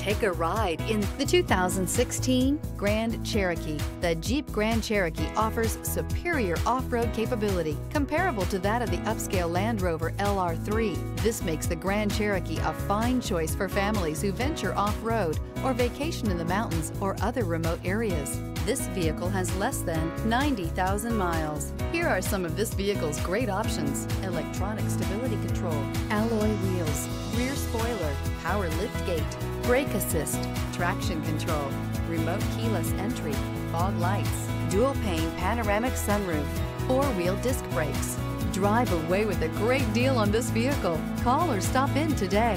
Take a ride in the 2016 Grand Cherokee. The Jeep Grand Cherokee offers superior off-road capability comparable to that of the upscale Land Rover LR3. This makes the Grand Cherokee a fine choice for families who venture off-road or vacation in the mountains or other remote areas. This vehicle has less than 90,000 miles. Here are some of this vehicle's great options. Electronic stability control, spoiler, power lift gate, brake assist, traction control, remote keyless entry, fog lights, dual pane panoramic sunroof, four-wheel disc brakes. Drive away with a great deal on this vehicle. Call or stop in today.